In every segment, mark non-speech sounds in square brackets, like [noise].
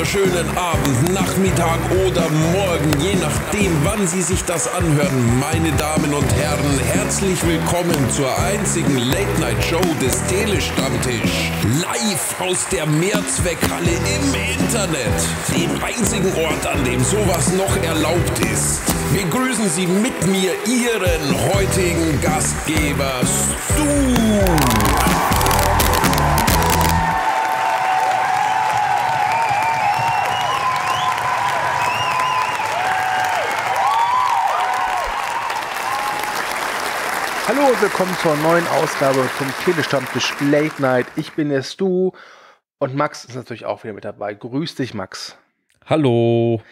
wunderschönen Abend, Nachmittag oder Morgen, je nachdem, wann Sie sich das anhören. Meine Damen und Herren, herzlich willkommen zur einzigen Late-Night-Show des Telestammtisch. Live aus der Mehrzweckhalle im Internet. Dem einzigen Ort, an dem sowas noch erlaubt ist. Begrüßen Sie mit mir Ihren heutigen Gastgeber, Stu. Hallo und willkommen zur neuen Ausgabe vom Telestammtisch Late Night. Ich bin der Stu und Max ist natürlich auch wieder mit dabei. Grüß dich, Max. Hallo.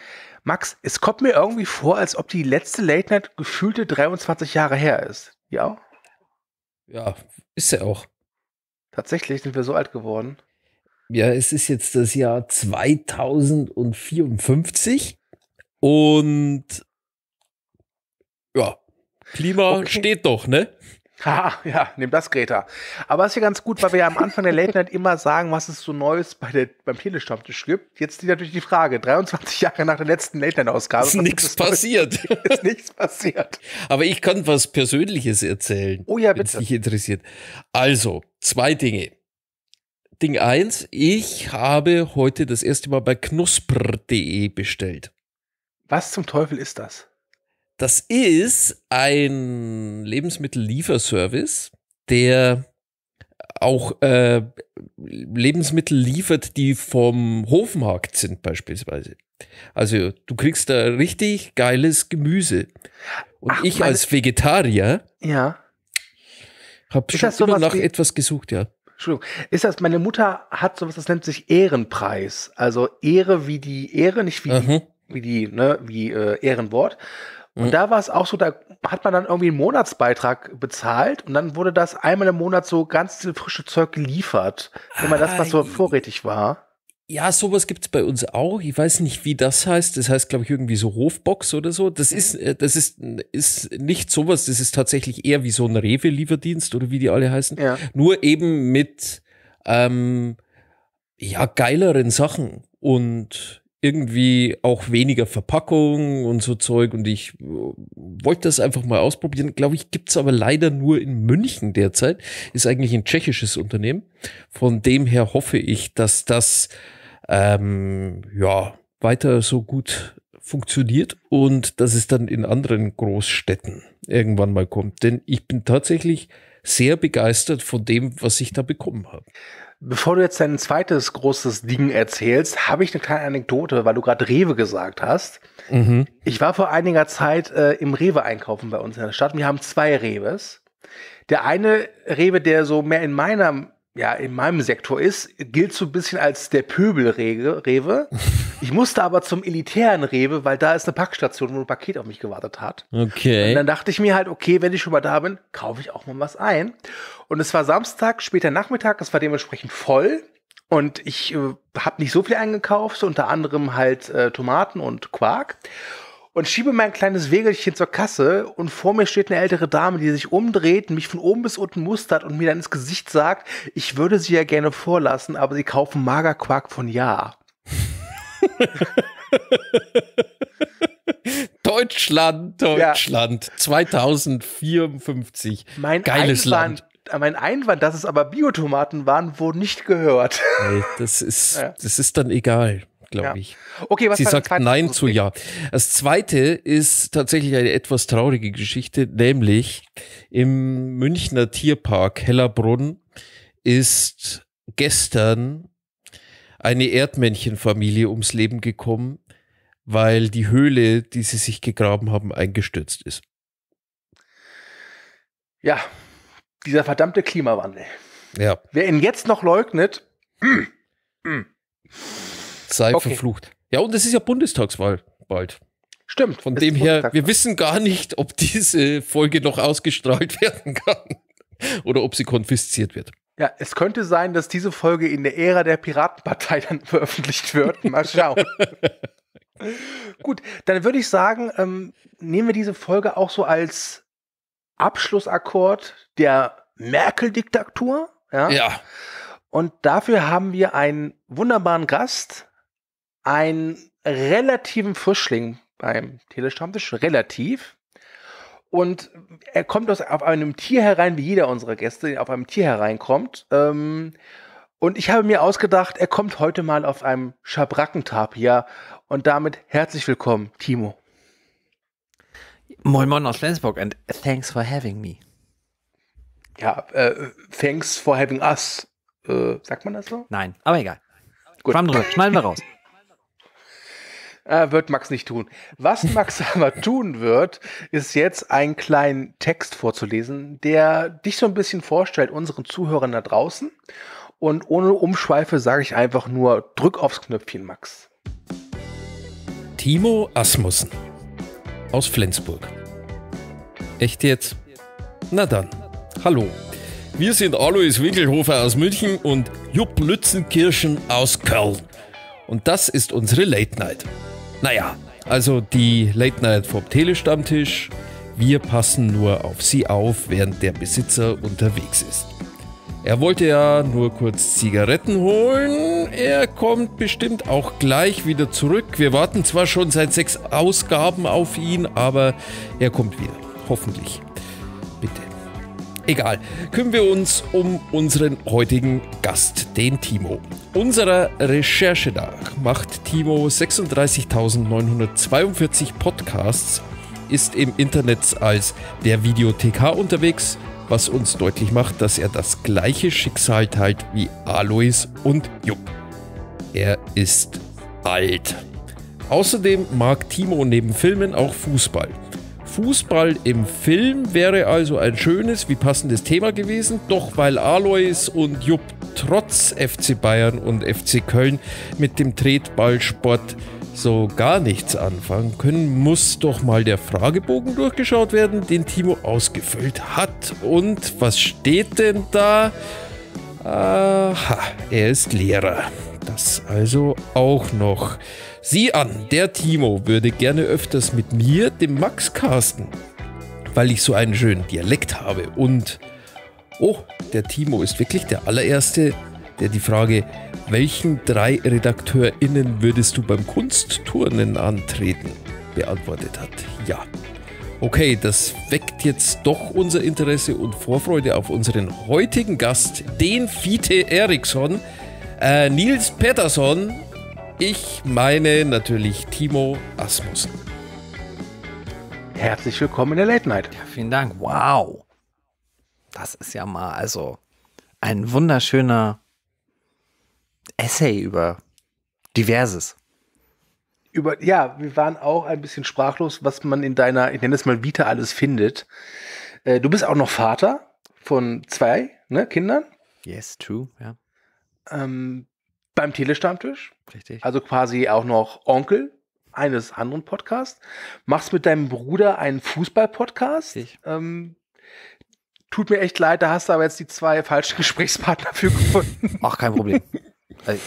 Max, es kommt mir irgendwie vor, als ob die letzte Late Night gefühlte 23 Jahre her ist. Ja? Ja, ist ja auch. Tatsächlich sind wir so alt geworden. Ja, es ist jetzt das Jahr 2054 und ja, Klima okay. steht doch, ne? Ha, ja, nimm das, Greta. Aber es ist ja ganz gut, weil wir ja am Anfang der Late Night immer sagen, was es so Neues bei der, beim Telestammtisch gibt. Jetzt ist natürlich die Frage, 23 Jahre nach der letzten Late Night-Ausgabe. Ist nichts passiert. [laughs] ist nichts passiert. Aber ich kann was Persönliches erzählen. Oh ja, bitte. Wenn dich interessiert. Also, zwei Dinge. Ding eins, ich habe heute das erste Mal bei knusper.de bestellt. Was zum Teufel ist das? Das ist ein Lebensmittellieferservice, der auch äh, Lebensmittel liefert, die vom Hofmarkt sind beispielsweise. Also du kriegst da richtig geiles Gemüse. Und Ach, ich als Vegetarier ja. habe schon immer nach etwas gesucht, ja. Entschuldigung. Ist das, meine Mutter hat sowas, das nennt sich Ehrenpreis. Also Ehre wie die Ehre, nicht wie, die, wie die, ne, wie äh, Ehrenwort, und mhm. da war es auch so, da hat man dann irgendwie einen Monatsbeitrag bezahlt und dann wurde das einmal im Monat so ganz frische Zeug geliefert. Immer das, was so ah, vorrätig war. Ja, sowas gibt es bei uns auch. Ich weiß nicht, wie das heißt. Das heißt, glaube ich, irgendwie so Hofbox oder so. Das ist, äh, das ist, ist nicht sowas. Das ist tatsächlich eher wie so ein Rewe-Lieferdienst oder wie die alle heißen. Ja. Nur eben mit, ähm, ja, geileren Sachen. Und irgendwie auch weniger Verpackung und so Zeug und ich äh, wollte das einfach mal ausprobieren. Glaube ich, gibt's aber leider nur in München derzeit. Ist eigentlich ein tschechisches Unternehmen. Von dem her hoffe ich, dass das ähm, ja weiter so gut funktioniert und dass es dann in anderen Großstädten irgendwann mal kommt. Denn ich bin tatsächlich sehr begeistert von dem, was ich da bekommen habe. Bevor du jetzt dein zweites großes Ding erzählst, habe ich eine kleine Anekdote, weil du gerade Rewe gesagt hast. Mhm. Ich war vor einiger Zeit äh, im Rewe einkaufen bei uns in der Stadt. Wir haben zwei Rewes. Der eine Rewe, der so mehr in meiner ja, in meinem Sektor ist, gilt so ein bisschen als der Pöbel-Rewe. [laughs] Ich musste aber zum elitären Rewe, weil da ist eine Packstation, wo ein Paket auf mich gewartet hat. Okay. Und dann dachte ich mir halt, okay, wenn ich schon mal da bin, kaufe ich auch mal was ein. Und es war Samstag, später Nachmittag, es war dementsprechend voll. Und ich äh, habe nicht so viel eingekauft, unter anderem halt äh, Tomaten und Quark und schiebe mein kleines Wägelchen zur Kasse und vor mir steht eine ältere Dame, die sich umdreht, mich von oben bis unten mustert und mir dann ins Gesicht sagt, ich würde sie ja gerne vorlassen, aber sie kaufen Magerquark von Ja. [laughs] Deutschland, Deutschland, ja. 2054. Mein Geiles Einwand, Land. Mein Einwand, dass es aber Biotomaten waren, wurde nicht gehört. Nee, das ist, [laughs] ja. das ist dann egal glaube ja. ich. Okay, was Sie sagt Nein zu Ja. Das zweite ist tatsächlich eine etwas traurige Geschichte, nämlich im Münchner Tierpark Hellerbrunn ist gestern eine Erdmännchenfamilie ums Leben gekommen, weil die Höhle, die sie sich gegraben haben, eingestürzt ist. Ja, dieser verdammte Klimawandel. Ja. Wer ihn jetzt noch leugnet, [clears throat] mm, mm sei okay. verflucht. Ja, und es ist ja Bundestagswahl bald. Stimmt. Von dem her, wir wissen gar nicht, ob diese Folge noch ausgestrahlt [laughs] werden kann oder ob sie konfisziert wird. Ja, es könnte sein, dass diese Folge in der Ära der Piratenpartei [laughs] dann veröffentlicht wird. Mal schauen. [laughs] Gut, dann würde ich sagen, ähm, nehmen wir diese Folge auch so als Abschlussakkord der Merkel-Diktatur. Ja? ja. Und dafür haben wir einen wunderbaren Gast, einen relativen Frischling beim Telestammtisch, relativ. Und er kommt aus, auf einem Tier herein, wie jeder unserer Gäste auf einem Tier hereinkommt. Ähm, und ich habe mir ausgedacht, er kommt heute mal auf einem Schabrackentapir. Und damit herzlich willkommen, Timo. Moin Moin aus Flensburg and thanks for having me. Ja, äh, thanks for having us. Äh, sagt man das so? Nein, aber egal. Gut. Schwamm drüber, schneiden wir raus. [laughs] Äh, wird Max nicht tun. Was [laughs] Max aber tun wird, ist jetzt einen kleinen Text vorzulesen, der dich so ein bisschen vorstellt, unseren Zuhörern da draußen. Und ohne Umschweife sage ich einfach nur, drück aufs Knöpfchen, Max. Timo Asmussen aus Flensburg. Echt jetzt? Na dann, hallo. Wir sind Alois Winkelhofer aus München und Jupp Lützenkirchen aus Köln. Und das ist unsere Late Night. Naja, also die Late Night vom Telestammtisch. Wir passen nur auf sie auf, während der Besitzer unterwegs ist. Er wollte ja nur kurz Zigaretten holen. Er kommt bestimmt auch gleich wieder zurück. Wir warten zwar schon seit sechs Ausgaben auf ihn, aber er kommt wieder. Hoffentlich. Egal. Kümmern wir uns um unseren heutigen Gast, den Timo. Unserer Recherche nach macht Timo 36.942 Podcasts, ist im Internet als der Videothek unterwegs was uns deutlich macht, dass er das gleiche Schicksal teilt wie Alois und Jupp. Er ist alt. Außerdem mag Timo neben Filmen auch Fußball. Fußball im Film wäre also ein schönes wie passendes Thema gewesen, doch weil Alois und Jupp trotz FC Bayern und FC Köln mit dem Tretballsport so gar nichts anfangen können, muss doch mal der Fragebogen durchgeschaut werden, den Timo ausgefüllt hat. Und was steht denn da? Aha, er ist Lehrer. Das also auch noch. Sieh an, der Timo würde gerne öfters mit mir, dem Max, casten, weil ich so einen schönen Dialekt habe. Und, oh, der Timo ist wirklich der allererste, der die Frage, welchen drei RedakteurInnen würdest du beim Kunstturnen antreten? beantwortet hat. Ja. Okay, das weckt jetzt doch unser Interesse und Vorfreude auf unseren heutigen Gast, den Fiete Eriksson, äh, Nils Pettersson. Ich meine natürlich Timo Asmussen. Herzlich willkommen in der Late Night. Ja, vielen Dank. Wow. Das ist ja mal also ein wunderschöner Essay über diverses. Über, ja, wir waren auch ein bisschen sprachlos, was man in deiner, ich nenne es mal Vita alles findet. Äh, du bist auch noch Vater von zwei ne, Kindern. Yes, true, ja. Ähm, beim Telestammtisch. Richtig. Also quasi auch noch Onkel eines anderen Podcasts. Machst mit deinem Bruder einen Fußball-Podcast. Ähm, tut mir echt leid, da hast du aber jetzt die zwei falschen [laughs] Gesprächspartner für gefunden. Ach, kein Problem. Äh,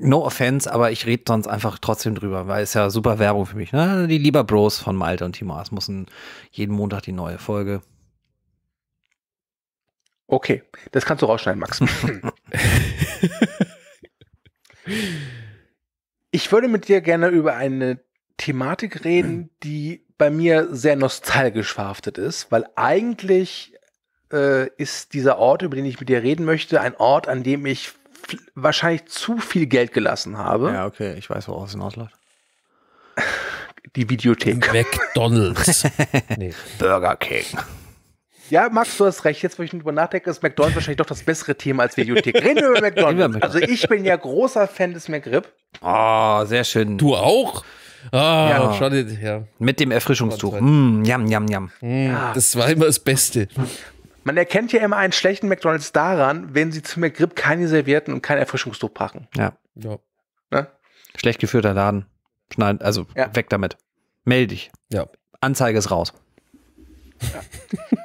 no offense, aber ich rede sonst einfach trotzdem drüber, weil es ja super Werbung für mich. Ne? Die lieber Bros von Malte und Timo Asmussen. Jeden Montag die neue Folge. Okay, das kannst du rausschneiden, Max. [laughs] ich würde mit dir gerne über eine Thematik reden, die bei mir sehr nostalgisch verhaftet ist, weil eigentlich äh, ist dieser Ort, über den ich mit dir reden möchte, ein Ort, an dem ich wahrscheinlich zu viel Geld gelassen habe. Ja, okay, ich weiß, woraus es hinausläuft. Die Videothek. McDonalds. [laughs] nee. Burger King. Ja, Max, du hast recht. Jetzt, wo ich drüber nachdenke, ist McDonalds wahrscheinlich doch das bessere Thema als Videothek. Reden wir über [laughs] McDonalds. Also ich bin ja großer Fan des McRib. Oh, sehr schön. Du auch? Ah, ja. schade. Ja. Mit dem Erfrischungstuch. Mm, yam, yam, yam. Mm, ja. Das war immer das Beste. Man erkennt ja immer einen schlechten McDonalds daran, wenn sie zu McRib keine Servietten und kein Erfrischungstuch packen. Ja. ja. Ne? Schlecht geführter Laden. Schneid, also ja. weg damit. Melde dich. Ja. Anzeige ist raus. Ja. [laughs]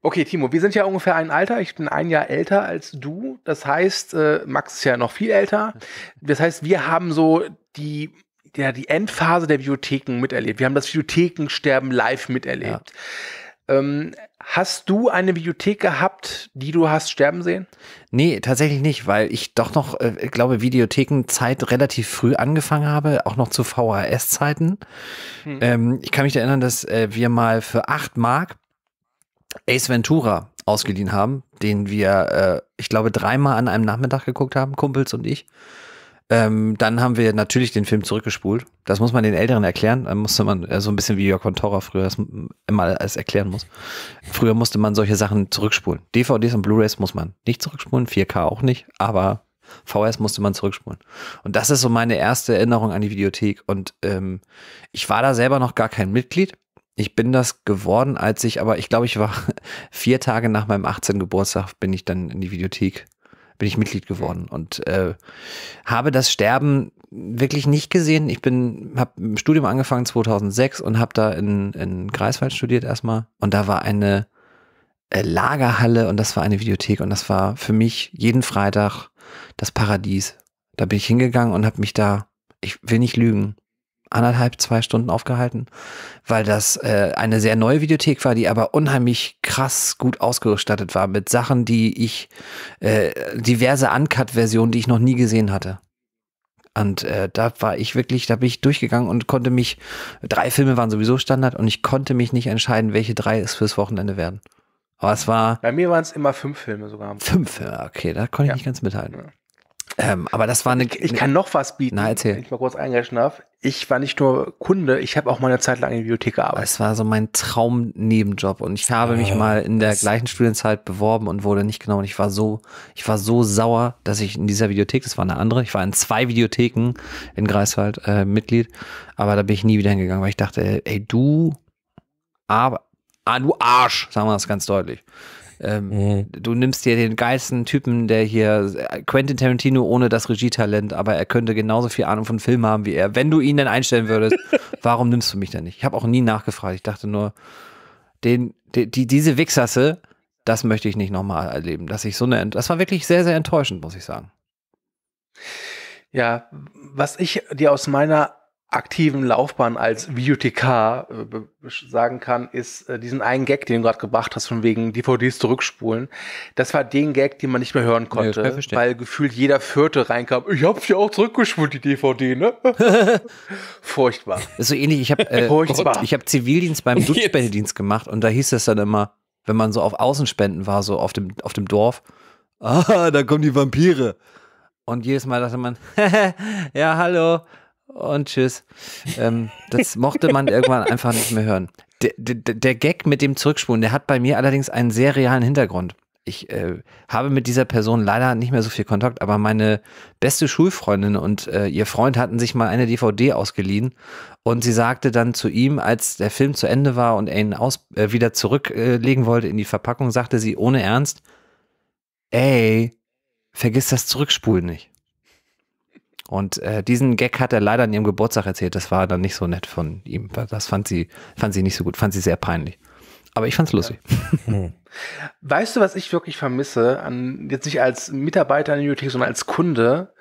Okay, Timo, wir sind ja ungefähr ein Alter. Ich bin ein Jahr älter als du. Das heißt, äh, Max ist ja noch viel älter. Das heißt, wir haben so die, ja, die Endphase der Bibliotheken miterlebt. Wir haben das Bibliothekensterben live miterlebt. Ja. Ähm, hast du eine Videothek gehabt, die du hast sterben sehen? Nee, tatsächlich nicht, weil ich doch noch, äh, ich glaube, Videothekenzeit relativ früh angefangen habe, auch noch zu VHS-Zeiten. Hm. Ähm, ich kann mich erinnern, dass äh, wir mal für 8 Mark Ace Ventura ausgeliehen haben, den wir, äh, ich glaube, dreimal an einem Nachmittag geguckt haben, Kumpels und ich. Ähm, dann haben wir natürlich den Film zurückgespult. Das muss man den Älteren erklären. Dann musste man äh, so ein bisschen wie Jörg von Torra früher das immer alles erklären muss. Früher musste man solche Sachen zurückspulen. DVDs und Blu-rays muss man nicht zurückspulen, 4K auch nicht, aber VHS musste man zurückspulen. Und das ist so meine erste Erinnerung an die Videothek. Und ähm, ich war da selber noch gar kein Mitglied. Ich bin das geworden, als ich, aber ich glaube, ich war [laughs] vier Tage nach meinem 18. Geburtstag, bin ich dann in die Videothek bin ich Mitglied geworden und äh, habe das Sterben wirklich nicht gesehen. Ich bin, habe im Studium angefangen 2006 und habe da in, in Greifswald studiert erstmal und da war eine äh, Lagerhalle und das war eine Videothek und das war für mich jeden Freitag das Paradies. Da bin ich hingegangen und habe mich da, ich will nicht lügen, anderthalb, zwei Stunden aufgehalten, weil das äh, eine sehr neue Videothek war, die aber unheimlich krass gut ausgestattet war mit Sachen, die ich, äh, diverse Uncut-Versionen, die ich noch nie gesehen hatte. Und äh, da war ich wirklich, da bin ich durchgegangen und konnte mich, drei Filme waren sowieso Standard und ich konnte mich nicht entscheiden, welche drei es fürs Wochenende werden. Aber es war. Bei mir waren es immer fünf Filme sogar. Fünf Filme, okay, da konnte ich ja. nicht ganz mithalten. Ja. Ähm, aber das war eine. Ich, ich kann noch was bieten. Na, erzähl. Wenn ich mal kurz eingreifen darf. Ich war nicht nur Kunde, ich habe auch mal eine Zeit lang in der Bibliothek gearbeitet. Es war so mein Traumnebenjob und ich habe mich mal in der gleichen Studienzeit beworben und wurde nicht genommen. Ich war so, ich war so sauer, dass ich in dieser Videothek, das war eine andere, ich war in zwei Videotheken in Greifswald äh, Mitglied, aber da bin ich nie wieder hingegangen, weil ich dachte, ey, du, aber, ah, du Arsch, sagen wir das ganz deutlich. Ähm, mhm. Du nimmst dir den geilsten Typen, der hier Quentin Tarantino ohne das Regietalent, aber er könnte genauso viel Ahnung von Film haben wie er. Wenn du ihn denn einstellen würdest, [laughs] warum nimmst du mich denn nicht? Ich habe auch nie nachgefragt. Ich dachte nur, den, die, die, diese Wichsasse, das möchte ich nicht nochmal erleben. Dass ich so eine, das war wirklich sehr, sehr enttäuschend, muss ich sagen. Ja, was ich dir aus meiner aktiven Laufbahn als Videothekar äh, sagen kann, ist äh, diesen einen Gag, den du gerade gebracht hast, von wegen DVDs zurückspulen. Das war den Gag, den man nicht mehr hören konnte, nee, weil gefühlt jeder Vierte reinkam. Ich hab's ja auch zurückgespult, die DVD, ne? [laughs] Furchtbar. So ähnlich, ich habe äh, ich hab Zivildienst beim Blutspendedienst gemacht und da hieß es dann immer, wenn man so auf Außenspenden war, so auf dem, auf dem Dorf, [laughs] ah, da kommen die Vampire. Und jedes Mal dachte man, [laughs] ja, hallo, und tschüss. Ähm, das mochte man irgendwann einfach nicht mehr hören. Der, der, der, Gag mit dem Zurückspulen, der hat bei mir allerdings einen sehr realen Hintergrund. Ich äh, habe mit dieser Person leider nicht mehr so viel Kontakt, aber meine beste Schulfreundin und äh, ihr Freund hatten sich mal eine DVD ausgeliehen und sie sagte dann zu ihm, als der Film zu Ende war und er ihn aus, äh, wieder zurücklegen wollte in die Verpackung, sagte sie ohne Ernst, ey, vergiss das Zurückspulen nicht. Und äh, diesen Gag hat er leider an ihrem Geburtstag erzählt. Das war dann nicht so nett von ihm. Das fand sie, fand sie nicht so gut, fand sie sehr peinlich. Aber ich fand's lustig. Ja. [laughs] Weißt du, was ich wirklich vermisse? An, jetzt nicht als Mitarbeiter in der Bibliothek, sondern als Kunde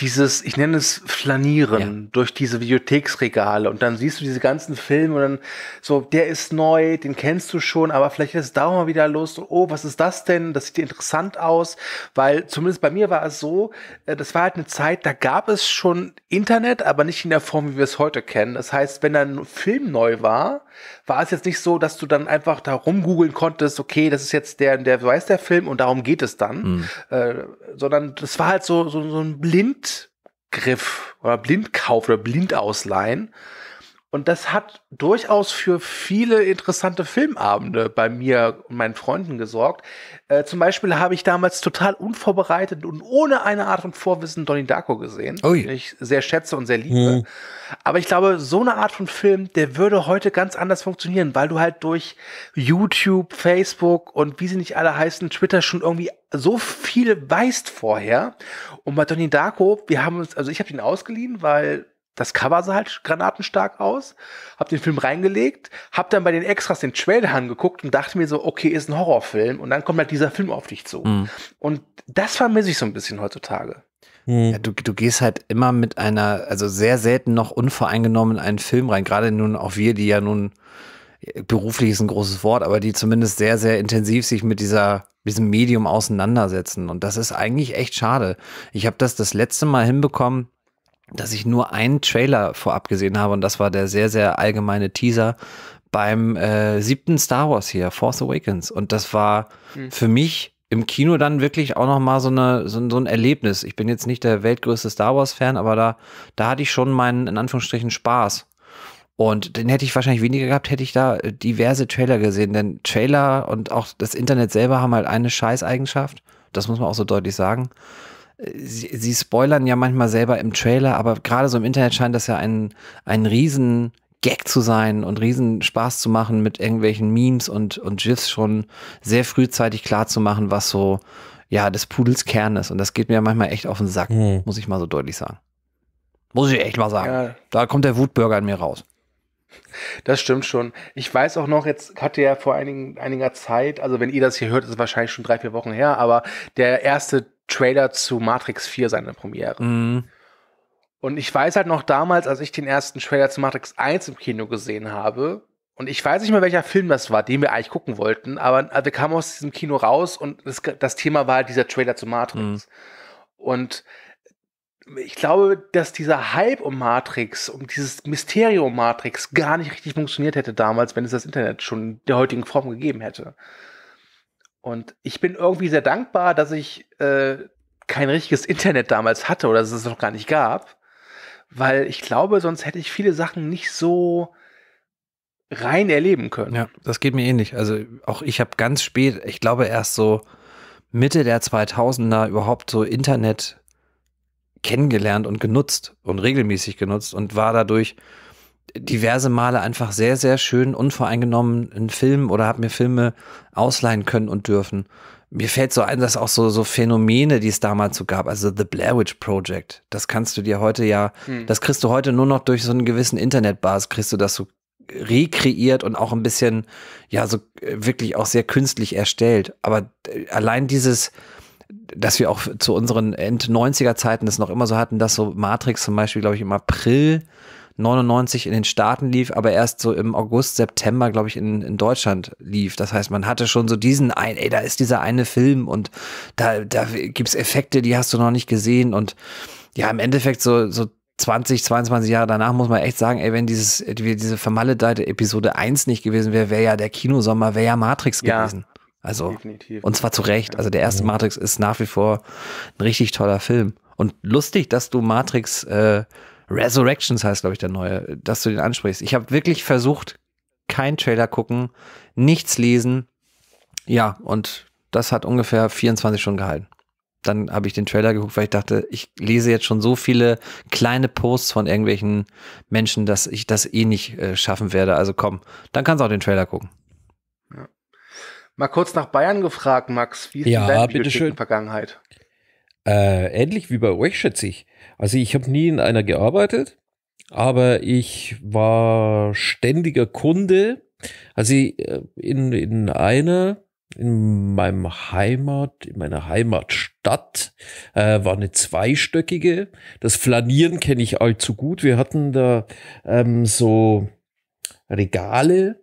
dieses, ich nenne es Flanieren ja. durch diese Videotheksregale und dann siehst du diese ganzen Filme und dann so, der ist neu, den kennst du schon, aber vielleicht ist es da auch mal wieder Lust. Oh, was ist das denn? Das sieht interessant aus, weil zumindest bei mir war es so, äh, das war halt eine Zeit, da gab es schon Internet, aber nicht in der Form, wie wir es heute kennen. Das heißt, wenn dann ein Film neu war, war es jetzt nicht so, dass du dann einfach da rumgoogeln konntest, okay, das ist jetzt der, der weiß der Film und darum geht es dann, mhm. äh, sondern das war halt so, so, so ein Blindgriff oder Blindkauf oder Blindausleihen. Und das hat durchaus für viele interessante Filmabende bei mir und meinen Freunden gesorgt. Äh, zum Beispiel habe ich damals total unvorbereitet und ohne eine Art von Vorwissen Donnie Darko gesehen, Ui. den ich sehr schätze und sehr liebe. Hm. Aber ich glaube, so eine Art von Film, der würde heute ganz anders funktionieren, weil du halt durch YouTube, Facebook und wie sie nicht alle heißen, Twitter schon irgendwie so viel weißt vorher. Und bei Donnie Darko, wir haben uns, also ich habe ihn ausgeliehen, weil das Cover sah halt granatenstark aus, hab den Film reingelegt, hab dann bei den Extras den Trailer angeguckt und dachte mir so, okay, ist ein Horrorfilm und dann kommt halt dieser Film auf dich zu. Mhm. Und das vermisse ich so ein bisschen heutzutage. Mhm. Ja, du, du gehst halt immer mit einer, also sehr selten noch unvoreingenommen in einen Film rein, gerade nun auch wir, die ja nun beruflich ist ein großes Wort, aber die zumindest sehr, sehr intensiv sich mit dieser, diesem Medium auseinandersetzen. Und das ist eigentlich echt schade. Ich habe das das letzte Mal hinbekommen, dass ich nur einen Trailer vorab gesehen habe und das war der sehr, sehr allgemeine Teaser beim äh, siebten Star Wars hier, Force Awakens. Und das war hm. für mich im Kino dann wirklich auch noch mal so, eine, so, so ein Erlebnis. Ich bin jetzt nicht der weltgrößte Star Wars-Fan, aber da, da hatte ich schon meinen, in Anführungsstrichen, Spaß. Und den hätte ich wahrscheinlich weniger gehabt, hätte ich da äh, diverse Trailer gesehen. Denn Trailer und auch das Internet selber haben halt eine Scheißeigenschaft. Das muss man auch so deutlich sagen. Sie, sie spoilern ja manchmal selber im Trailer, aber gerade so im Internet scheint das ja ein, ein riesen Gag zu sein und riesen Spaß zu machen mit irgendwelchen Memes und, und GIFs schon sehr frühzeitig klar zu machen, was so, ja, des Pudels Kern ist. Und das geht mir manchmal echt auf den Sack, mhm. muss ich mal so deutlich sagen. Muss ich echt mal sagen. Ja. Da kommt der Wutbürger in mir raus. Das stimmt schon. Ich weiß auch noch, jetzt hatte ja vor einigen, einiger Zeit, also wenn ihr das hier hört, ist es wahrscheinlich schon drei, vier Wochen her, aber der erste Trailer zu Matrix 4 seine Premiere. Mhm. Und ich weiß halt noch damals, als ich den ersten Trailer zu Matrix 1 im Kino gesehen habe, und ich weiß nicht mehr, welcher Film das war, den wir eigentlich gucken wollten, aber wir kamen aus diesem Kino raus und das, das Thema war halt dieser Trailer zu Matrix. Mhm. Und ich glaube, dass dieser Hype um Matrix, um dieses Mysterium Matrix gar nicht richtig funktioniert hätte damals, wenn es das Internet schon in der heutigen Form gegeben hätte. Und ich bin irgendwie sehr dankbar, dass ich äh, kein richtiges Internet damals hatte oder dass es noch gar nicht gab weil ich glaube, sonst hätte ich viele Sachen nicht so rein erleben können. Ja, das geht mir ähnlich. Also auch ich habe ganz spät, ich glaube erst so Mitte der 2000er überhaupt so Internet kennengelernt und genutzt und regelmäßig genutzt und war dadurch diverse Male einfach sehr, sehr schön unvoreingenommen in Filmen oder habe mir Filme ausleihen können und dürfen mir fällt so ein, dass auch so, so Phänomene, die es damals so gab, also The Blair Witch Project, das kannst du dir heute ja, hm. das kriegst du heute nur noch durch so einen gewissen Internetbars, kriegst du das so rekreiert und auch ein bisschen, ja, so äh, wirklich auch sehr künstlich erstellt. Aber äh, allein dieses, dass wir auch zu unseren End-90er Zeiten das noch immer so hatten, dass so Matrix zum Beispiel, glaube ich, im April 99 in den Staaten lief, aber erst so im August, September, glaube ich, in, in Deutschland lief. Das heißt, man hatte schon so diesen ein, ey, da ist dieser eine Film und da, da gibt's Effekte, die hast du noch nicht gesehen. Und ja, im Endeffekt so, so 20, 22 Jahre danach muss man echt sagen, ey, wenn dieses, diese vermaledeite Episode 1 nicht gewesen wäre, wäre ja der Kinosommer, wäre ja Matrix ja, gewesen. Also, definitiv. und zwar zu Recht. Also der erste Matrix ist nach wie vor ein richtig toller Film. Und lustig, dass du Matrix äh, Resurrections heißt, glaube ich, der neue, dass du den ansprichst. Ich habe wirklich versucht, kein Trailer gucken, nichts lesen. Ja, und das hat ungefähr 24 Stunden gehalten. Dann habe ich den Trailer geguckt, weil ich dachte, ich lese jetzt schon so viele kleine Posts von irgendwelchen Menschen, dass ich das eh nicht äh, schaffen werde. Also komm, dann kannst du auch den Trailer gucken. Ja. Mal kurz nach Bayern gefragt, Max. Wie ist ja, die bitteschön. Vergangenheit? Äh, ähnlich wie bei euch, schätze ich. Also ich habe nie in einer gearbeitet, aber ich war ständiger Kunde. Also äh, in, in einer, in meinem Heimat, in meiner Heimatstadt, äh, war eine zweistöckige. Das Flanieren kenne ich allzu gut. Wir hatten da ähm, so Regale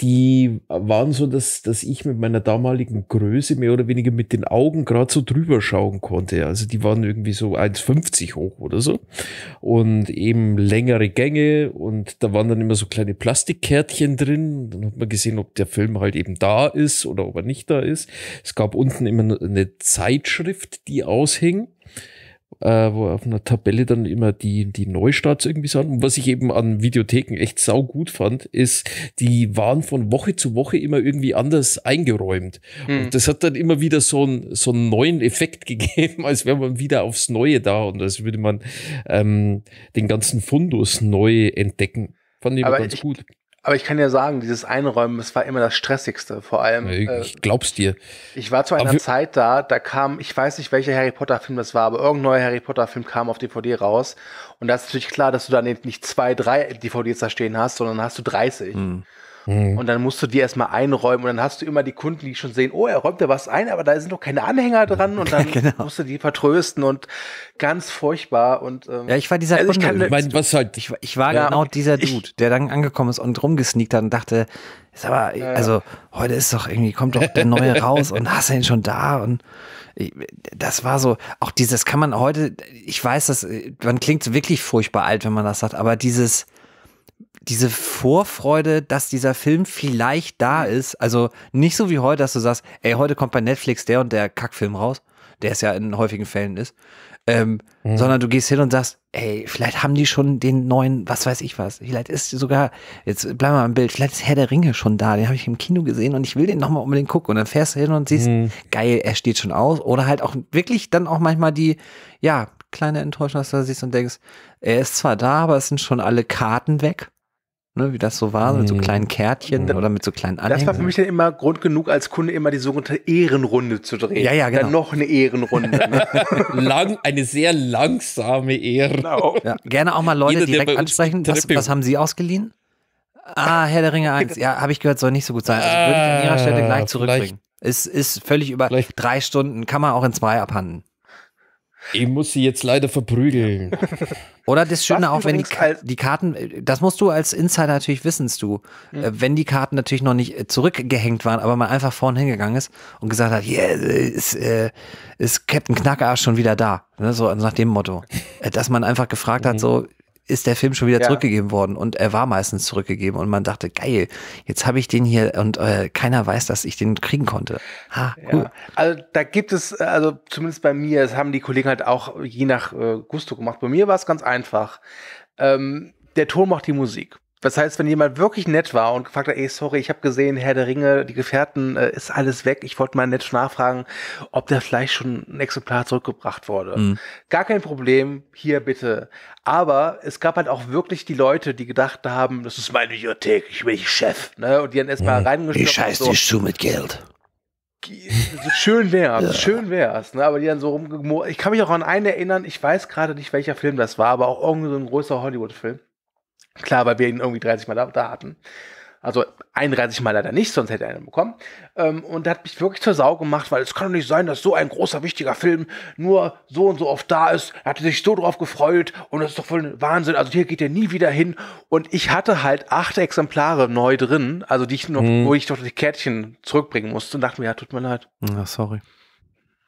die waren so, dass, dass ich mit meiner damaligen Größe mehr oder weniger mit den Augen gerade so drüber schauen konnte. Also die waren irgendwie so 1,50 hoch oder so. Und eben längere Gänge und da waren dann immer so kleine Plastikkärtchen drin. Dann hat man gesehen, ob der Film halt eben da ist oder ob er nicht da ist. Es gab unten immer eine Zeitschrift, die aushing äh, wo auf einer Tabelle dann immer die, die Neustarts irgendwie sind. Und was ich eben an Videotheken echt sau gut fand, ist, die waren von Woche zu Woche immer irgendwie anders eingeräumt. Hm. Und das hat dann immer wieder so, ein, so einen neuen Effekt [laughs] gegeben, als wäre man wieder aufs Neue da und als würde man ähm, den ganzen Fundus neu entdecken. Fand ich aber ganz ich, gut. Aber ich kann ja sagen, dieses Einräumen, das war immer das Stressigste. Vor allem. Ich äh, glaub's dir. Ich war zu einer aber Zeit da, da kam, ich weiß nicht, welcher Harry Potter Film das war, aber irgendein neuer Harry Potter Film kam auf DVD raus. Und da ist natürlich klar, dass du dann nicht zwei, drei DVDs da stehen hast, sondern hast du 30. Hm. Und dann musst du die erstmal einräumen und dann hast du immer die Kunden, die schon sehen, oh, er räumt ja was ein, aber da sind noch keine Anhänger dran und dann [laughs] Genau. musst du die vertrösten und ganz furchtbar und ähm, Ja, ich war dieser Also ich Kunde. Ich meine, was halt, Ich, war- ich war Ja, genau dieser ich- Dude, der dann angekommen ist und rumgesneakt hat und dachte, ist aber, ja. also heute ist doch irgendwie, kommt doch der neue [laughs] raus und hast du ihn schon da und das war so, auch dieses kann man heute, ich weiß, dass man klingt wirklich furchtbar alt, wenn man das sagt, aber dieses, diese Vorfreude, dass dieser Film vielleicht da ist, also nicht so wie heute, dass du sagst, ey, heute kommt bei Netflix der und der Kackfilm raus, der es ja in häufigen Fällen ist, ähm, sondern du gehst hin und sagst, ey, vielleicht haben die schon den neuen, was weiß ich was, vielleicht ist sogar, jetzt bleiben wir mal im Bild, vielleicht ist Herr der Ringe schon da, den habe ich im Kino gesehen und ich will den nochmal unbedingt gucken. Und dann fährst du hin und siehst, geil, er steht schon aus. Oder halt auch wirklich dann auch manchmal die, ja, kleine Enttäuschung, dass du da siehst und denkst, er ist zwar da, aber es sind schon alle Karten weg, ne, wie das so war, mit so Mhm. kleinen Kärtchen oder mit so kleinen das war für Anhängern. mich dann immer Grund genug, als Kunde immer die sogenannte Ehrenrunde zu drehen. Ja, ja, genau. Dann noch eine Ehrenrunde. [laughs] ne? lang, eine sehr langsame Ehre. genau. Ja, gerne auch mal Leute Jeder, der direkt ansprechen. Was, was haben Sie ausgeliehen? Ah, Herr der Ringe 1. Ja, habe ich gehört, soll nicht so gut sein. Also würde ich an Ihrer Stelle Ah, gleich zurückbringen. Ist, ist völlig über Vielleicht- drei Stunden, kann man auch in zwei abhandeln. Ich muss sie jetzt leider verprügeln. Oder das Schöne auch, wenn die, die Karten, das musst du als Insider natürlich wissensst du, Hm. äh, wenn die Karten natürlich noch nicht äh, zurückgehängt waren, aber man einfach vorne hingegangen ist und gesagt hat, yeah, ist, äh, ist Captain Knackarsch schon wieder da, ne, so nach dem Motto, Äh, dass man einfach gefragt hat, so ist der Film schon wieder. Ja. zurückgegeben worden und er war meistens zurückgegeben und man dachte, geil, jetzt habe ich den hier und äh, keiner weiß, dass ich den kriegen konnte. Ha, cool. Ja. Also da gibt es, also zumindest bei mir, das haben die Kollegen halt auch je nach äh, Gusto gemacht. Bei mir war es ganz einfach. Ähm, der Ton macht die Musik. Das heißt, wenn jemand wirklich nett war und gefragt hat, ey, sorry, ich habe gesehen, Herr der Ringe, die Gefährten, äh, ist alles weg. Ich wollte mal nett nachfragen, ob der vielleicht schon ein Exemplar zurückgebracht wurde. Mhm. Gar kein Problem, hier bitte. Aber es gab halt auch wirklich die Leute, die gedacht haben, das ist meine Bibliothek, ich bin Chef. Ne? Und die dann erstmal reingestopft und so. zu mit Geld. So schön wär's, schön wär's, ne? Aber die dann so rumgemo Ich kann mich auch an einen erinnern, ich weiß gerade nicht, welcher Film das war, aber auch irgendwie so ein größer Hollywood-Film. Klar, weil wir ihn irgendwie 30 Mal da, da hatten. Also 31 Mal leider nicht, sonst hätte er einen bekommen. Ähm, und der hat mich wirklich zur Sau gemacht, weil es kann doch nicht sein, dass so ein großer, wichtiger Film nur so und so oft da ist. Er hatte sich so drauf gefreut und das ist doch voll ein Wahnsinn. Also hier geht er nie wieder hin. Und ich hatte halt acht Exemplare neu drin, also die ich noch, wo ich doch die Kärtchen zurückbringen musste und dachte mir, ja, tut mir leid. Ja, sorry.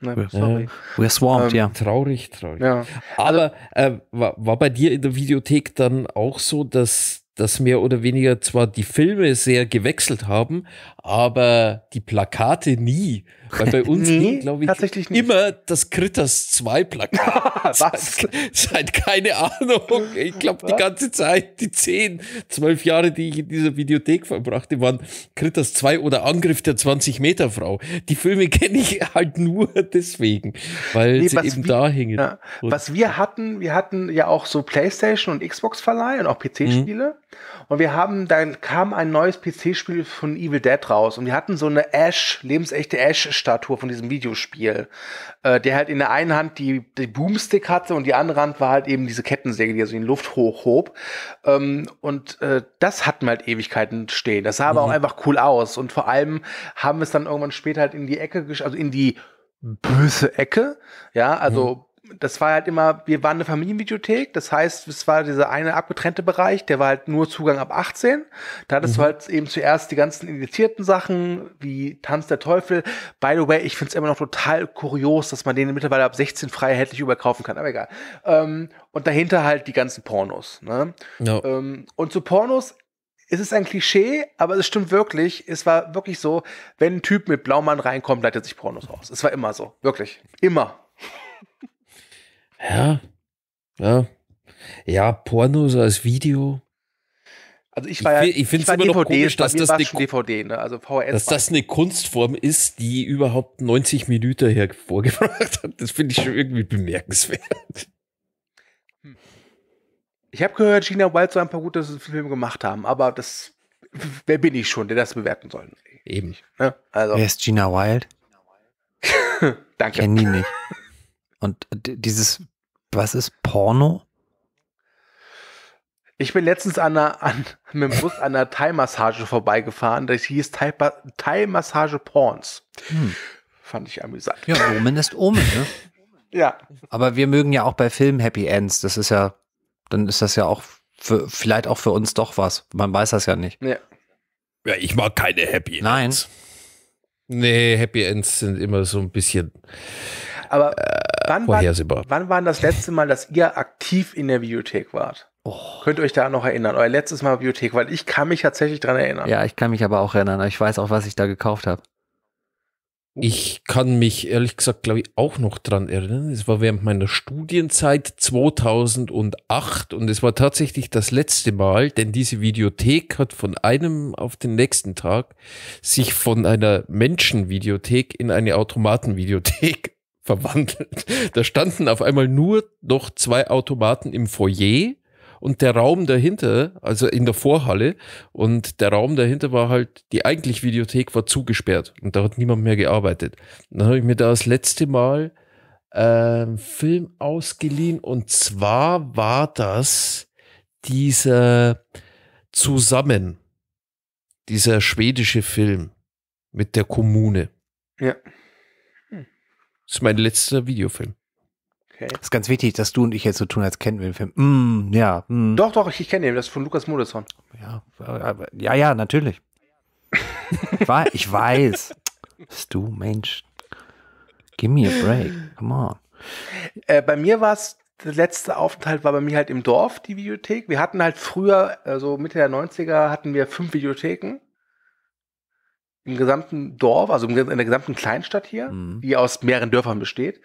Ne, sorry. We're swamped, Ähm, ja. Traurig, traurig. Ja. Aber äh, war, war bei dir in der Videothek dann auch so, dass, dass mehr oder weniger zwar die Filme sehr gewechselt haben, aber die Plakate nie? Weil bei uns [laughs] Nee, glaube ich, immer das Critters 2 Plakat. [laughs] Was? Seit, seit keine Ahnung. Ich glaube, die ganze Zeit, die 10, 12 Jahre, die ich in dieser Videothek verbrachte, waren Critters 2 oder Angriff der 20-Meter-Frau. Die Filme kenne ich halt nur deswegen, weil Nee, sie eben wir- da hingen. Ja. Was wir hatten, wir hatten ja auch so Playstation und Xbox Verleih und auch PC-Spiele. Und wir haben, dann kam ein neues PC-Spiel von Evil Dead raus und wir hatten so eine Ash, lebensechte Ash-Statue von diesem Videospiel, äh, der halt in der einen Hand die, die Boomstick hatte und die andere Hand war halt eben diese Kettensäge, die er so in die Luft hochhob. Ähm, und äh, das hatten wir halt Ewigkeiten stehen. Das sah aber auch einfach cool aus. Und vor allem haben wir es dann irgendwann später halt in die Ecke, also in die böse Ecke. Ja, also das war halt immer, wir waren eine Familienvideothek, das heißt, es war dieser eine abgetrennte Bereich, der war halt nur Zugang ab 18. Da hattest du halt eben zuerst die ganzen indizierten Sachen, wie Tanz der Teufel. By the way, ich finde es immer noch total kurios, dass man den mittlerweile ab 16 frei erhältlich überkaufen kann, aber egal. Ähm, und dahinter halt die ganzen Pornos. Ne? Ja. Ähm, und zu Pornos es ist ein Klischee, aber es stimmt wirklich. Es war wirklich so, wenn ein Typ mit Blaumann reinkommt, leitet sich Pornos aus. Es war immer so. Wirklich. Immer. [laughs] Ja. Ja. Ja, Pornos als Video. Also ich Ich war ja, fi- ich find's war immer noch DVD, komisch, dass das eine DVD, ne? Also VHS. Dass das eine Kunstform ist, die überhaupt 90 Minuten hervorgebracht hat, das finde ich schon irgendwie bemerkenswert. ich habe gehört, Gina Wild soll ein paar gute Filme gemacht haben, aber das, wer bin ich schon, der das bewerten soll? Eben. Ne? Also, Wer ist Gina Wild? [laughs] danke. Kenn die nicht. Und dieses, was ist Porno? Ich bin letztens an einer, an, [laughs] mit dem Bus an einer Thai-Massage vorbeigefahren. Das hieß Thai- Thai-Massage Porns. Hm. Fand ich amüsant. Ja, Omen ist Omen, ne? [laughs] Ja. Aber wir mögen ja auch bei Filmen Happy Ends. Das ist ja, dann ist das ja auch für, vielleicht auch für uns doch was. Man weiß das ja nicht. ja. Ja, ich mag keine Happy Nein. Ends. Nee, Happy Ends sind immer so ein bisschen Aber wann, war, vorhersehbar. wann war das letzte Mal, dass ihr aktiv in der Bibliothek wart? Oh. Könnt ihr euch da noch erinnern? Euer letztes Mal Bibliothek, weil ich kann mich tatsächlich dran erinnern. Ja, ich kann mich aber auch erinnern. Ich weiß auch, was ich da gekauft habe. Ich kann mich ehrlich gesagt, glaube ich, auch noch dran erinnern. Es war während meiner Studienzeit 2008 und es war tatsächlich das letzte Mal, denn diese Videothek hat von einem auf den nächsten Tag sich von einer Menschenvideothek in eine Automatenvideothek verwandelt. Da standen auf einmal nur noch zwei Automaten im Foyer und der Raum dahinter, also in der Vorhalle, und der Raum dahinter war halt, die eigentlich Videothek war zugesperrt und da hat niemand mehr gearbeitet. Und dann habe ich mir da das letzte Mal ähm, Film ausgeliehen und zwar war das dieser Zusammen, dieser schwedische Film mit der Kommune. Ja. Das ist mein letzter Videofilm. Okay. Das ist ganz wichtig, dass du und ich jetzt so tun, als kennen wir den Film. Mm, ja, mm, Doch, doch, ich, ich kenne ihn. Das ist von Lukas Modesson. ja, aber- ja, ja, natürlich. ich, weiß, ich weiß. Bist du, Mensch. Give me a break. Come on. Äh, bei mir war es, der letzte Aufenthalt war bei mir halt im Dorf, die Videothek. Wir hatten halt früher, also Mitte der 90er, hatten wir fünf Videotheken. Im gesamten Dorf, also in der gesamten Kleinstadt hier, Mhm. die aus mehreren Dörfern besteht.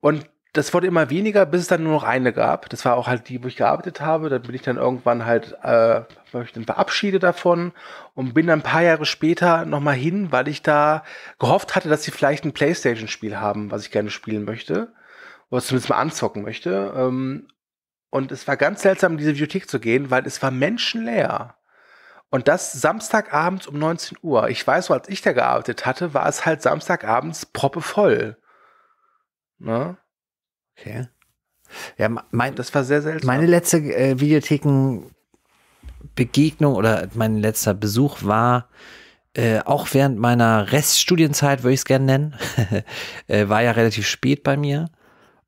Und das wurde immer weniger, bis es dann nur noch eine gab. Das war auch halt die, wo ich gearbeitet habe. Da bin ich dann irgendwann halt, äh, ich dann verabschiedet davon und bin dann ein paar Jahre später nochmal hin, weil ich da gehofft hatte, dass sie vielleicht ein Playstation-Spiel haben, was ich gerne spielen möchte. Oder zumindest mal anzocken möchte. Ähm, und es war ganz seltsam, in diese Bibliothek zu gehen, weil es war menschenleer. Und das Samstagabends um 19 Uhr. Ich weiß, so als ich da gearbeitet hatte, war es halt Samstagabends proppevoll. Ne? Okay. Ja, mein, Das war sehr seltsam. Meine letzte äh, Videothekenbegegnung oder mein letzter Besuch war äh, auch während meiner Reststudienzeit, würde ich es gerne nennen. [laughs] äh, war ja relativ spät bei mir.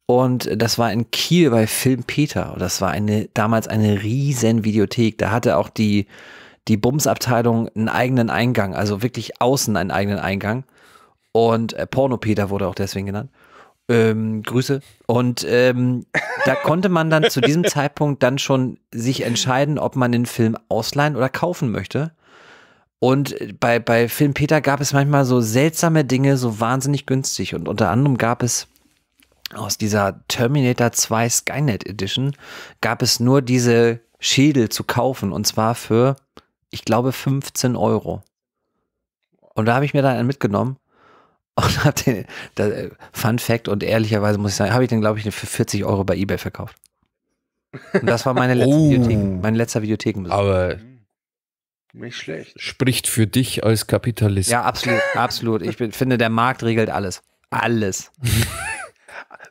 Und das war in Kiel bei Film Peter. Und das war eine, damals eine riesen Videothek. Da hatte auch die, die Bumsabteilung einen eigenen Eingang, also wirklich außen einen eigenen Eingang. Und äh, Porno Peter wurde auch deswegen genannt. Ähm, Grüße. Und ähm, da konnte man dann zu diesem [laughs] Zeitpunkt dann schon sich entscheiden, ob man den Film ausleihen oder kaufen möchte. Und bei, bei Film Peter gab es manchmal so seltsame Dinge, so wahnsinnig günstig. Und unter anderem gab es aus dieser Terminator 2 Skynet Edition gab es nur diese Schädel zu kaufen und zwar für, ich glaube, 15 Euro. Und da habe ich mir dann einen mitgenommen [laughs] und habe den, da, äh, Fun Fact und ehrlicherweise muss ich sagen, habe ich den, glaube ich, für 40 Euro bei eBay verkauft. Und das war meine [laughs] letzte Oh. Videotheken, mein letzter Videothekenbesuch. Aber Nicht schlecht. spricht für dich als Kapitalist. Ja, absolut, [laughs] absolut. Ich bin, finde, der Markt regelt alles. Alles.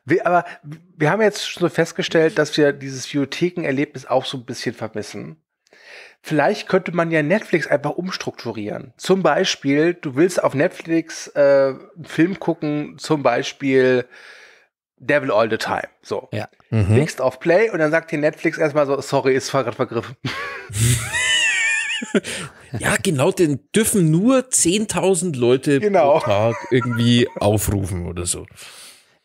Wir, aber wir haben jetzt schon so festgestellt, dass wir dieses Videothekenerlebnis auch so ein bisschen vermissen. Vielleicht könnte man ja Netflix einfach umstrukturieren. Zum Beispiel, du willst auf Netflix äh, einen Film gucken, zum Beispiel Devil All the Time. So. Ja. Mhm. Klickst auf Play und dann sagt dir Netflix erstmal so, sorry, ist gerade vergriffen. [laughs] [laughs] Ja, genau, den dürfen nur 10.000 Leute Genau. pro Tag irgendwie aufrufen oder so.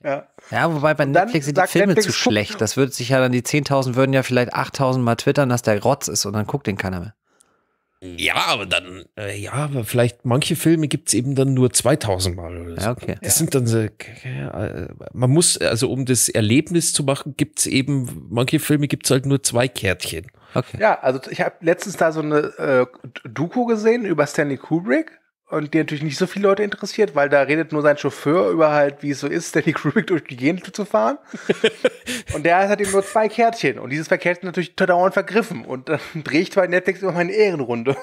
Ja. Ja, wobei bei Netflix sind die Filme Netflix, zu schlecht. Das würde sich ja dann, die 10.000 würden ja vielleicht 8.000 mal twittern, dass der Rotz ist und dann guckt den keiner mehr. Ja, aber dann, äh, ja, aber vielleicht manche Filme gibt's eben dann nur 2000 Mal oder so. Ja, okay. Das sind dann so, äh, man muss, also um das Erlebnis zu machen, gibt's eben, manche Filme gibt's halt nur zwei Kärtchen. Okay. Ja, also ich habe letztens da so eine äh, Doku gesehen über Stanley Kubrick und die natürlich nicht so viele Leute interessiert, weil da redet nur sein Chauffeur über halt, wie es so ist, Stanley [laughs] Kubrick durch die Gegend zu fahren. [laughs] und der hat eben nur zwei Kärtchen und dieses Kärtchen natürlich dauernd vergriffen und dann [laughs] drehe ich bei Netflix immer meine Ehrenrunde.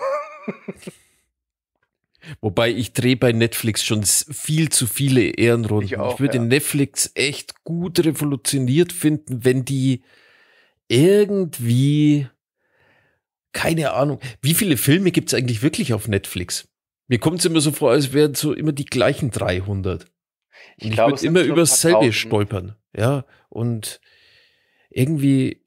Wobei ich drehe bei Netflix schon viel zu viele Ehrenrunden. Ich auch, würde ja. Netflix echt gut revolutioniert finden, wenn die irgendwie keine Ahnung. Wie viele Filme gibt's eigentlich wirklich auf Netflix? Mir kommt es immer so vor, als wären so immer die gleichen 300. Ich, ich würde immer über dasselbe stolpern. Ja, und irgendwie,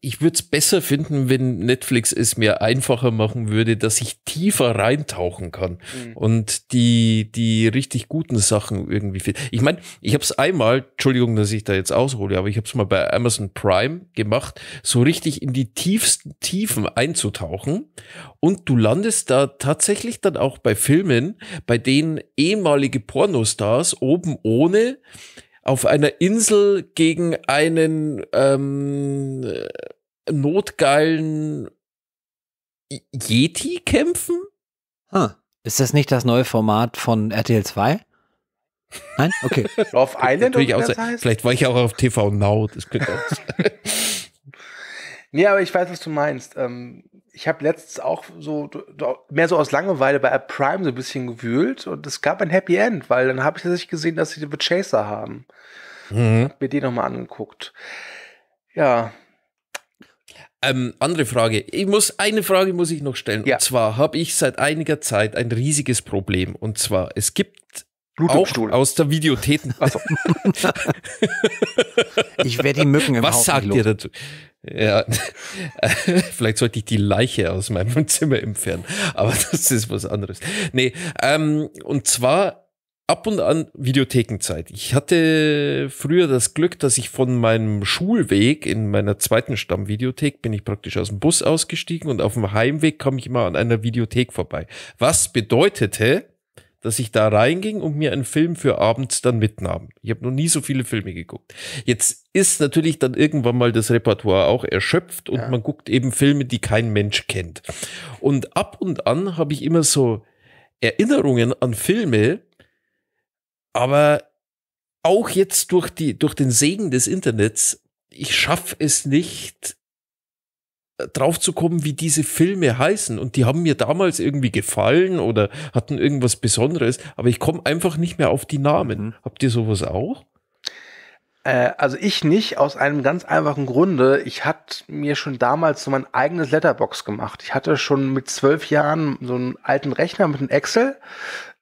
ich würde es besser finden, wenn Netflix es mir einfacher machen würde, dass ich tiefer reintauchen kann mhm. und die die richtig guten Sachen irgendwie finde. Ich meine, ich habe es einmal, Entschuldigung, dass ich da jetzt aushole, aber ich habe es mal bei Amazon Prime gemacht, so richtig in die tiefsten Tiefen einzutauchen und du landest da tatsächlich dann auch bei Filmen, bei denen ehemalige Pornostars oben ohne auf einer Insel gegen einen ähm, notgeilen Yeti kämpfen? Huh. Ist das nicht das neue Format von RTL 2? Nein? Okay. [laughs] Love Island oder auch, heißt? Vielleicht war ich auch auf TV Now. Das könnte auch Nee, [laughs] [laughs] aber ich weiß, was du meinst. Ähm, ich habe letztens auch so mehr so aus Langeweile bei App Prime so ein bisschen gewühlt und es gab ein Happy End, weil dann habe ich tatsächlich gesehen, dass sie The Chaser haben. Mhm. Hab mir die nochmal angeguckt. Ja. Ähm, andere Frage. Ich muss, eine Frage muss ich noch stellen. Ja. Und zwar habe ich seit einiger Zeit ein riesiges Problem. Und zwar, es gibt auch aus der Videothek. Also. [laughs] ich werde die Mücken im Was Haus sagt ihr dazu? Ja, [laughs] vielleicht sollte ich die Leiche aus meinem [laughs] Zimmer entfernen, aber das ist was anderes. Nee, ähm, und zwar ab und an Videothekenzeit. Ich hatte früher das Glück, dass ich von meinem Schulweg in meiner zweiten Stammvideothek bin ich praktisch aus dem Bus ausgestiegen und auf dem Heimweg kam ich immer an einer Videothek vorbei. Was bedeutete, dass ich da reinging und mir einen Film für abends dann mitnahm. Ich habe noch nie so viele Filme geguckt. Jetzt ist natürlich dann irgendwann mal das Repertoire auch erschöpft und ja. man guckt eben Filme, die kein Mensch kennt. Und ab und an habe ich immer so Erinnerungen an Filme, aber auch jetzt durch die, durch den Segen des Internets, ich schaffe es nicht, drauf zu kommen, wie diese Filme heißen. Und die haben mir damals irgendwie gefallen oder hatten irgendwas Besonderes, aber ich komme einfach nicht mehr auf die Namen. Mhm. Habt ihr sowas auch? Äh, also ich nicht, aus einem ganz einfachen Grunde. Ich hatte mir schon damals so mein eigenes Letterbox gemacht. Ich hatte schon mit zwölf Jahren so einen alten Rechner mit einem Excel,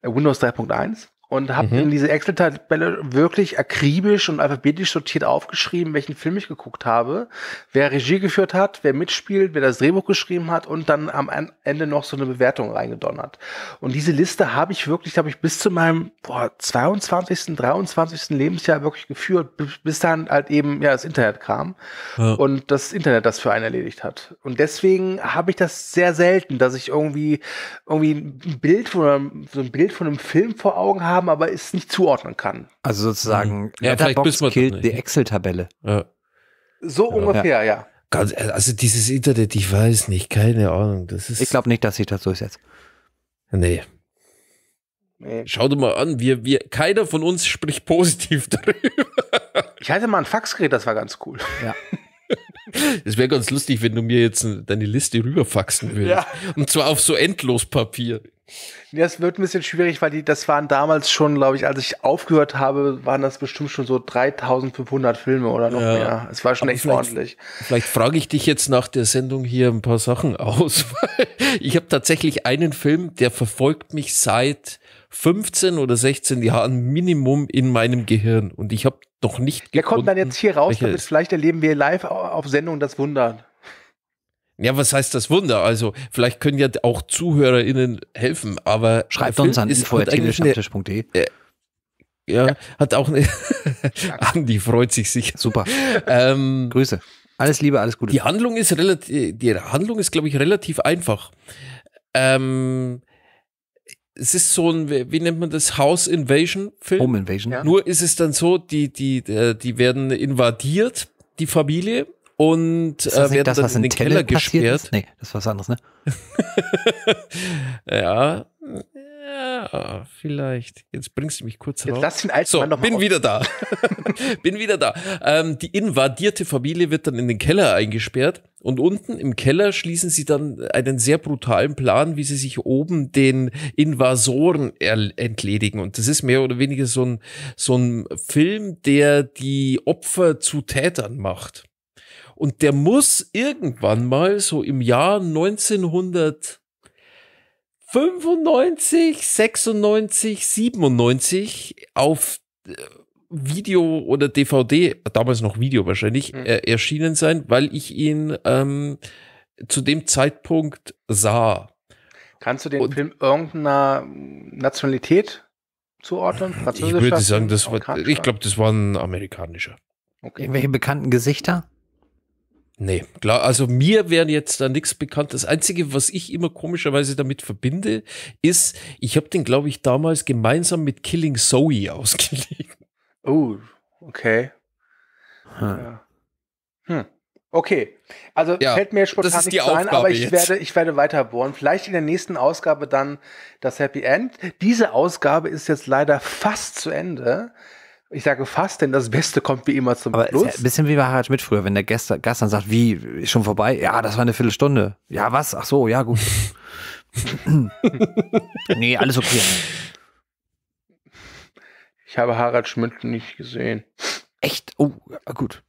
äh, Windows 3.1 und habe mhm. in diese Excel-Tabelle wirklich akribisch und alphabetisch sortiert aufgeschrieben, welchen Film ich geguckt habe, wer Regie geführt hat, wer mitspielt, wer das Drehbuch geschrieben hat und dann am Ende noch so eine Bewertung reingedonnert. Und diese Liste habe ich wirklich, glaube ich, bis zu meinem boah, 22., 23. Lebensjahr wirklich geführt, bis dann halt eben ja das Internet kam ja. und das Internet das für einen erledigt hat. Und deswegen habe ich das sehr selten, dass ich irgendwie irgendwie ein Bild von so ein Bild von einem Film vor Augen habe haben, aber es nicht zuordnen kann. Also sozusagen, mhm. ja, Letterbox killt die Excel-Tabelle. Ja. So ja. ungefähr, ja. Ganz, also dieses Internet, ich weiß nicht, keine Ahnung. Das ist ich glaube nicht, dass sich das durchsetzt. Nee. nee. Schau dir mal an, wir, wir, keiner von uns spricht positiv [laughs] darüber. Ich hatte mal ein Faxgerät, das war ganz cool. Ja. [laughs] Es wäre ganz lustig, wenn du mir jetzt deine Liste rüberfaxen würdest. Ja. Und zwar auf so endlos Papier. Ja, es wird ein bisschen schwierig, weil die, das waren damals schon, glaube ich, als ich aufgehört habe, waren das bestimmt schon so 3500 Filme oder noch ja. mehr. Es war schon Aber echt vielleicht, ordentlich. Vielleicht frage ich dich jetzt nach der Sendung hier ein paar Sachen aus. [laughs] ich habe tatsächlich einen Film, der verfolgt mich seit 15 oder 16 Jahren Minimum in meinem Gehirn und ich habe noch nicht Der kommt dann jetzt hier raus, damit vielleicht erleben wir live auf Sendung das Wunder. Ja, was heißt das Wunder? Also, vielleicht können ja auch ZuhörerInnen helfen, aber. Schreibt uns an info.telestammtisch.de. Äh, ja, hat auch eine. [laughs] Andi freut sich sicher. Super. Ähm, Grüße. Alles Liebe, alles Gute. Die Handlung ist relativ, die Handlung ist, glaube ich, relativ einfach. Ähm, es ist so ein, wie nennt man das, House Invasion Film? Home Invasion. Ja. Nur ist es dann so, die, die, äh, die werden invadiert, die Familie, und äh, werden das, dann in den Keller gesperrt. Ist? Nee, das ist was anderes, ne? [laughs] ja. Ja, vielleicht. Jetzt bringst du mich kurz Jetzt raus. Lass den alten so, Mann noch bin wieder da. [laughs] bin wieder da. Ähm, die invadierte Familie wird dann in den Keller eingesperrt und unten im Keller schließen sie dann einen sehr brutalen Plan, wie sie sich oben den Invasoren entledigen. Und das ist mehr oder weniger so ein, so ein Film, der die Opfer zu Tätern macht. Und der muss irgendwann mal so im Jahr 1995, 96, 97 auf äh, Video oder DVD, damals noch Video wahrscheinlich, Hm. äh, erschienen sein, weil ich ihn ähm, zu dem Zeitpunkt sah. Kannst du den Und- Film irgendeiner Nationalität zuordnen? Ich würde sagen, das war, Amerikanischer? ich glaube, das war ein amerikanischer. Okay. Irgendwelche bekannten Gesichter? Nee, klar, also mir wäre jetzt da nichts bekannt. Das Einzige, was ich immer komischerweise damit verbinde, ist, ich habe den, glaube ich, damals gemeinsam mit Killing Zoe [laughs] ausgeliehen. Oh, okay. Hm. Ja. Hm. Okay, also Ja, fällt mir spontan das ist die nichts ein, aber ich jetzt. werde, ich werde weiter bohren. Vielleicht in der nächsten Ausgabe dann das Happy End. Diese Ausgabe ist jetzt leider fast zu Ende. Ich sage fast, denn das Beste kommt wie immer zum Aber ist ja Schluss. ein bisschen wie bei Harald Schmidt früher, wenn der Gast, Gast dann sagt, wie, ist schon vorbei? Ja, das war eine Viertelstunde. Ja, was? Ach so, ja, gut. [laughs] nee, alles okay. Ich habe Harald Schmidt nicht gesehen. Echt? Oh, gut.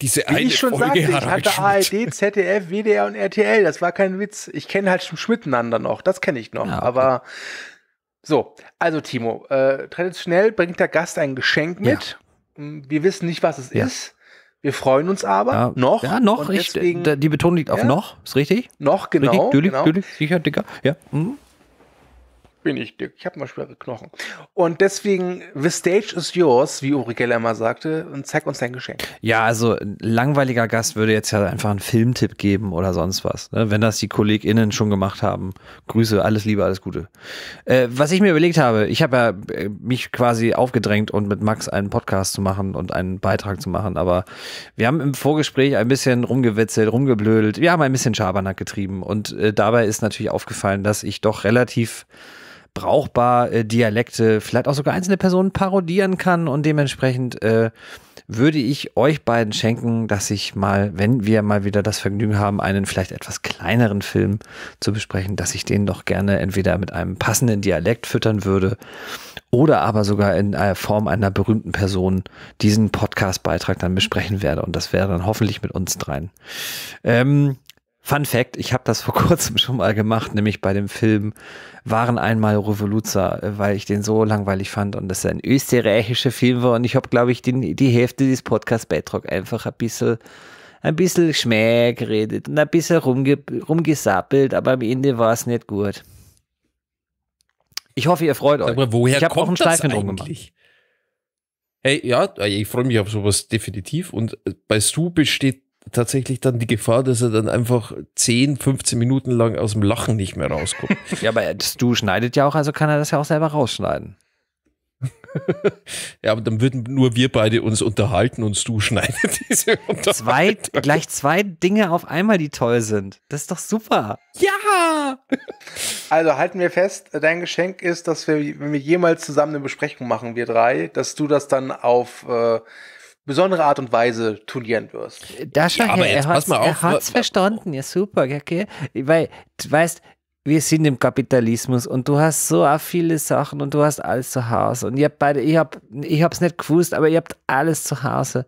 Diese Wie eine ich schon Folge sagte, ich Harald hatte Schmidt. ARD, ZDF, WDR und RTL. Das war kein Witz. Ich kenne halt Schmidteinander noch. Das kenne ich noch. Ja, okay. Aber so, also Timo, äh, traditionell bringt der Gast ein Geschenk Ja. mit. Mm, Wir wissen nicht, was es Ja. ist. Wir freuen uns aber Ja, noch. Ja, noch. Ich, deswegen, da- die Betonung liegt auf Ja. noch. Ist richtig? noch genau. richtig? Natürlich, genau. natürlich, sicher, Dicker. Ja. Mhm. Bin ich dick. Ich habe mal schwere Knochen. Und deswegen, the stage is yours, wie Uri Geller immer sagte, und zeig uns dein Geschenk. Ja, also ein langweiliger Gast würde jetzt ja einfach einen Filmtipp geben oder sonst was. Ne? Wenn das die KollegInnen schon gemacht haben. Grüße, alles Liebe, alles Gute. Äh, was ich mir überlegt habe, ich habe ja äh, mich quasi aufgedrängt und mit Max einen Podcast zu machen und einen Beitrag zu machen, aber wir haben im Vorgespräch ein bisschen rumgewitzelt, rumgeblödelt, wir haben ein bisschen Schabernack getrieben und äh, dabei ist natürlich aufgefallen, dass ich doch relativ brauchbar äh, Dialekte, vielleicht auch sogar einzelne Personen parodieren kann und dementsprechend äh, würde ich euch beiden schenken, dass ich mal, wenn wir mal wieder das Vergnügen haben, einen vielleicht etwas kleineren Film zu besprechen, dass ich den doch gerne entweder mit einem passenden Dialekt füttern würde oder aber sogar in äh, Form einer berühmten Person diesen Podcast-Beitrag dann besprechen werde und das wäre dann hoffentlich mit uns dreien. Ähm, Fun Fact, ich habe das vor [laughs] kurzem schon mal gemacht, nämlich bei dem Film Waren einmal Revoluzer, weil ich den so langweilig fand und das ein österreichischer Film war und ich habe, glaube ich, den, die Hälfte des Podcast-Beitrags einfach ein bisschen ein bisschen Schmäh geredet und ein bisschen rumge rumgesappelt, aber am Ende war es nicht gut. Ich hoffe, ihr freut euch. Aber woher ich habe auch einen kommt das gemacht. eigentlich? Hey, ja, ich freue mich auf sowas definitiv. Und äh, bei Stu besteht tatsächlich dann die Gefahr, dass er dann einfach 10, 15 Minuten lang aus dem Lachen nicht mehr rauskommt. [laughs] Ja, aber Stu schneidet ja auch, also kann er das ja auch selber rausschneiden. [laughs] ja, aber dann würden nur wir beide uns unterhalten und Stu schneidet [laughs] diese Zwei, Unterhaltung. gleich zwei Dinge auf einmal, die toll sind. Das ist doch super. Ja! Also halten wir fest, dein Geschenk ist, dass wir, wenn wir jemals zusammen eine Besprechung machen, wir drei, dass du das dann auf äh, besondere Art und Weise turnieren wirst. Da schau Ja, aber her, jetzt er pass hat's, mal auf, er hat's wa- verstanden, ja super, okay? Weil, du weißt, wir sind im Kapitalismus und du hast so auch viele Sachen und du hast alles zu Hause und ihr habt beide, ich hab, ich hab's nicht gewusst, aber ihr habt alles zu Hause.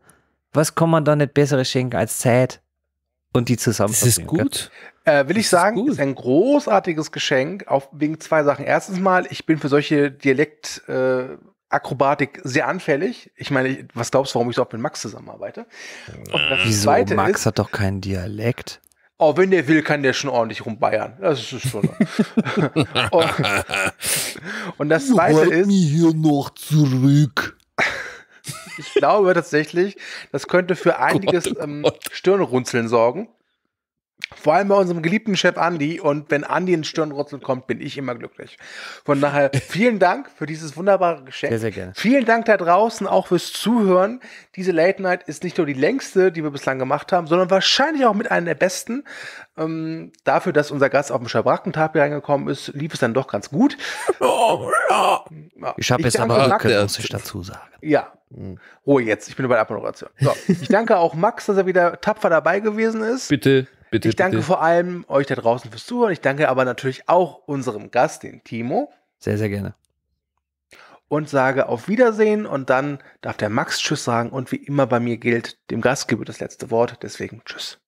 Was kann man da nicht besseres schenken als Zeit? Und die zusammen Das ist gell? gut. Äh, will ich ist sagen, gut. ist ein großartiges Geschenk, auf, wegen zwei Sachen. Erstens mal, ich bin für solche Dialekt, äh, Akrobatik sehr anfällig. Ich meine, was glaubst du, warum ich so oft mit Max zusammenarbeite? Und das Wieso? zweite Max ist, hat doch keinen Dialekt. oh, wenn der will, kann der schon ordentlich rumbayern. Das ist schon. [laughs] und, und das zweite ist, hier noch zurück. ich glaube tatsächlich, das könnte für einiges oh [laughs] ähm, Gott. Stirnrunzeln sorgen. Vor allem bei unserem geliebten Chef Andy. Und wenn Andy ins Stirnrunzeln kommt, bin ich immer glücklich. Von daher vielen Dank für dieses wunderbare Geschenk. Sehr, sehr gerne. Vielen Dank da draußen auch fürs Zuhören. Diese Late Night ist nicht nur die längste, die wir bislang gemacht haben, sondern wahrscheinlich auch mit einer der besten. Ähm, dafür, dass unser Gast auf dem Schabrackentag hier reingekommen ist, lief es dann doch ganz gut. [laughs] Ja, Ich habe jetzt aber Max- muss ich dazu sagen. ja. Ruhe jetzt, ich bin bei der Abmoderation. So, ich danke auch Max, dass er wieder tapfer dabei gewesen ist. Bitte, bitte. Ich danke bitte. vor allem euch da draußen fürs Zuhören. Ich danke aber natürlich auch unserem Gast, den Timo. Sehr, sehr gerne. und sage auf Wiedersehen und dann darf der Max Tschüss sagen und wie immer bei mir gilt, dem Gast gebührt das letzte Wort, deswegen Tschüss.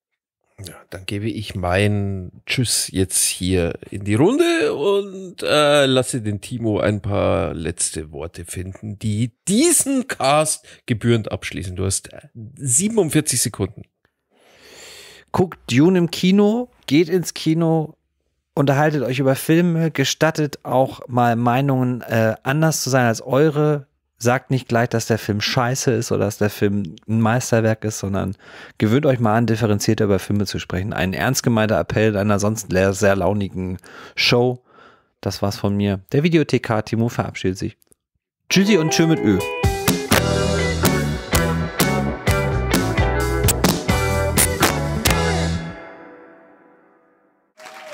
Ja, dann gebe ich mein Tschüss jetzt hier in die Runde und äh, lasse den Timo ein paar letzte Worte finden, die diesen Cast gebührend abschließen. Du hast 47 Sekunden. Guckt Dune im Kino, geht ins Kino, unterhaltet euch über Filme, gestattet auch mal Meinungen äh, anders zu sein als eure. Sagt nicht gleich, dass der Film scheiße ist oder dass der Film ein Meisterwerk ist, sondern gewöhnt euch mal an, differenzierter über Filme zu sprechen. Ein ernst gemeinter Appell einer sonst sehr launigen Show. Das war's von mir. Der Videothekar Timo verabschiedet sich. Tschüssi und tschö mit Ö.